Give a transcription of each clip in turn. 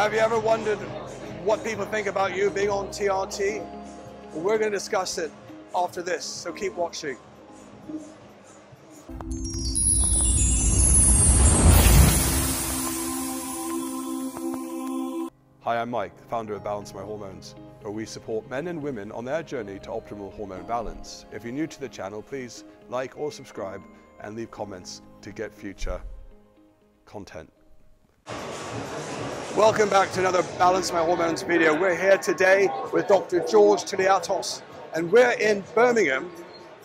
Have you ever wondered what people think about you being on TRT? Well, we're going to discuss it after this, so keep watching. Hi, I'm Mike, the founder of Balance My Hormones, where we support men and women on their journey to optimal hormone balance. If you're new to the channel, please like or subscribe and leave comments to get future content. Welcome back to another Balance My Hormones video. We're here today with Dr. George Touliatos, and we're in Birmingham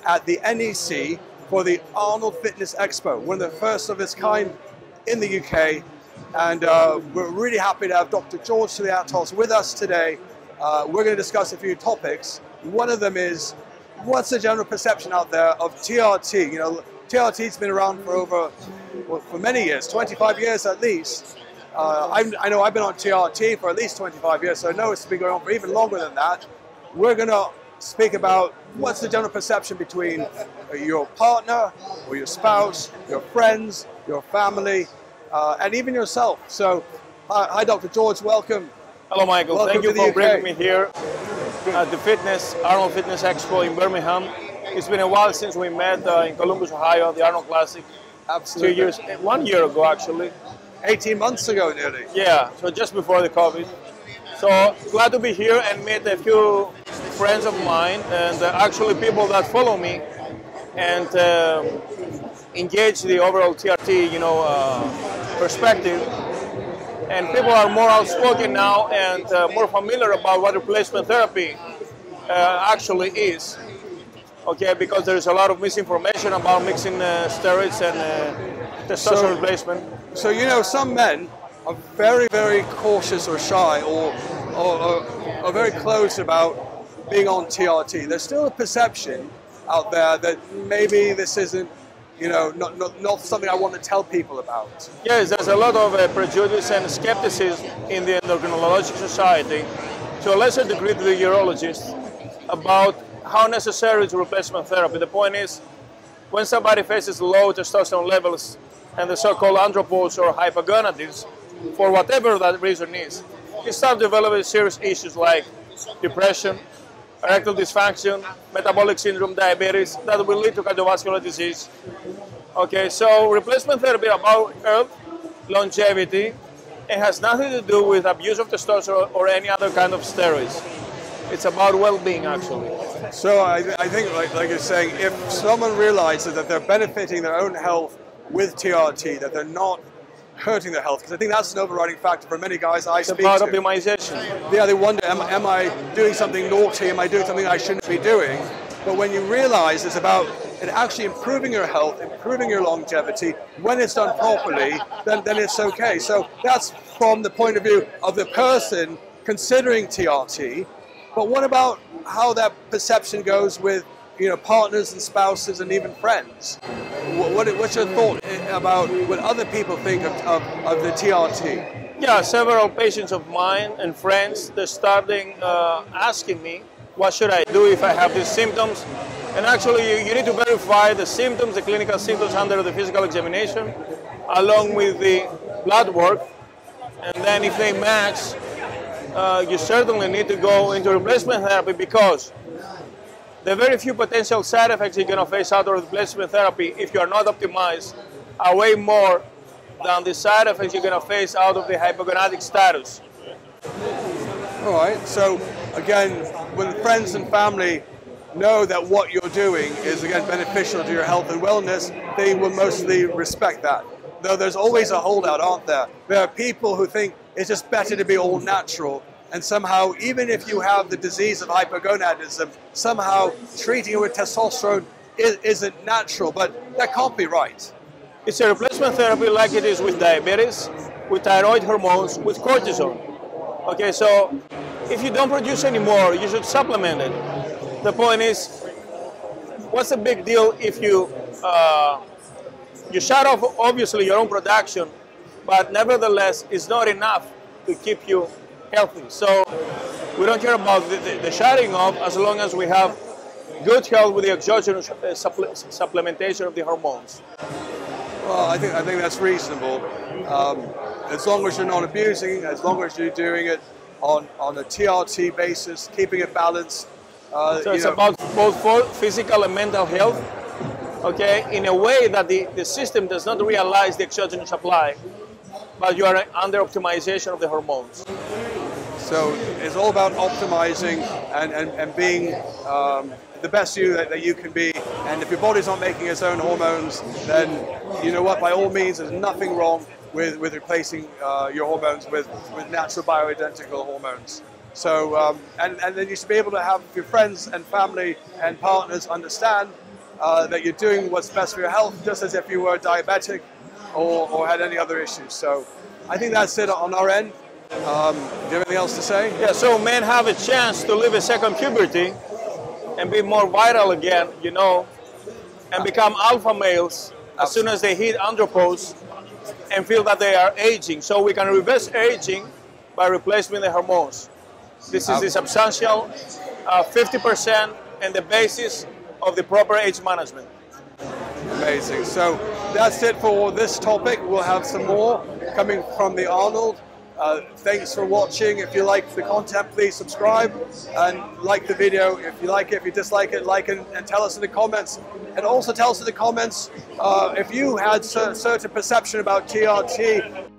at the NEC for the Arnold Fitness Expo, one of the first of its kind in the UK and uh, we're really happy to have Dr. George Touliatos with us today. Uh, we're going to discuss a few topics. One of them is what's the general perception out there of TRT? You know, TRT's been around for over, well, for many years, 25 years at least. Uh, i know I've been on TRT for at least 25 years, so I know it's been going on for even longer than that. We're going to speak about what's the general perception between your partner or your spouse, your friends, your family, uh, and even yourself. So, hi, hi, Dr. George, welcome. Hello, Michael. Welcome Thank you for UK. bringing me here at the Fitness Arnold Fitness Expo in Birmingham. It's been a while since we met uh, in Columbus, Ohio, the Arnold Classic. Absolutely. Two years, one year ago actually. 18 months ago, nearly. Yeah, so just before the COVID. So glad to be here and meet a few friends of mine and uh, actually people that follow me and um, engage the overall TRT, you know, uh, perspective. And people are more outspoken now and uh, more familiar about what replacement therapy uh, actually is. Okay, because there's a lot of misinformation about mixing uh, steroids and uh, testosterone So- replacement. So, you know, some men are very, very cautious or shy or, or, or, or very close about being on TRT. There's still a perception out there that maybe this isn't, you know, not, not, not something I want to tell people about. Yes, there's a lot of uh, prejudice and skepticism in the Endocrinologic Society, to a lesser degree to the urologists, about how necessary is replacement therapy. The point is, when somebody faces low testosterone levels and the so-called andropause or hypogonadism, for whatever that reason is, you start developing serious issues like depression, erectile dysfunction, metabolic syndrome, diabetes, that will lead to cardiovascular disease. Okay, so replacement therapy about health, longevity, it has nothing to do with abuse of testosterone or any other kind of steroids. It's about well-being, actually. So I, I think, like, like you're saying, if someone realizes that they're benefiting their own health with TRT, that they're not hurting their health, because I think that's an overriding factor for many guys I It's speak about to. optimization. yeah, they wonder, am, am I doing something naughty? Am I doing something I shouldn't be doing? But when you realize it's about it actually improving your health, improving your longevity, when it's done properly, then, then it's okay. So that's from the point of view of the person considering TRT. But what about how that perception goes with you know partners and spouses and even friends? What, what, what's your thought about what other people think of, of, of the TRT? Yeah, several patients of mine and friends, they're starting uh, asking me, what should I do if I have these symptoms? And actually, you, you need to verify the symptoms, the clinical symptoms under the physical examination, along with the blood work. And then if they match, uh, you certainly need to go into replacement therapy because the very few potential side effects you're going to face out of replacement therapy if you are not optimized are way more than the side effects you're going to face out of the hypogonadic status. All right. So again, when friends and family know that what you're doing is again beneficial to your health and wellness, they will mostly respect that. Though there's always a holdout, aren't there? There are people who think it's just better to be all natural, and somehow, even if you have the disease of hypogonadism, somehow treating it with testosterone is, isn't natural. But that can't be right. It's a replacement therapy like it is with diabetes, with thyroid hormones, with cortisone. Okay, so if you don't produce anymore, you should supplement it. The point is, what's the big deal if you uh, you shut off obviously your own production, but nevertheless, it's not enough to keep you healthy. So we don't care about the, the, the shutting off as long as we have good health with the exogenous uh, supple- supplementation of the hormones. Well, I think I think that's reasonable. Um, as long as you're not abusing, as long as you're doing it on, on a TRT basis, keeping it balanced. Uh, so it's know. about both physical and mental health, okay, in a way that the, the system does not realize the exogenous supply, but you are under optimization of the hormones. So it's all about optimizing and, and, and being um, the best you that, that, you can be. And if your body's not making its own hormones, then you know what, by all means, there's nothing wrong with, with replacing uh, your hormones with, with natural bioidentical hormones. So, um, and, and then you should be able to have your friends and family and partners understand uh, that you're doing what's best for your health, just as if you were diabetic or, or had any other issues. So I think that's it on our end. Um, do you have anything else to say? Yeah, so men have a chance to live a second puberty and be more vital again, you know, and become alpha males as soon as they hit andropause and feel that they are aging. So we can reverse aging by replacing the hormones. This is the substantial uh, 50% and the basis of the proper age management. Amazing. So that's it for this topic. We'll have some more coming from the Arnold. Uh, thanks for watching. If you like the content, please subscribe and like the video. If you like it, if you dislike it, like it and tell us in the comments. And also tell us in the comments uh, if you had a certain perception about TRT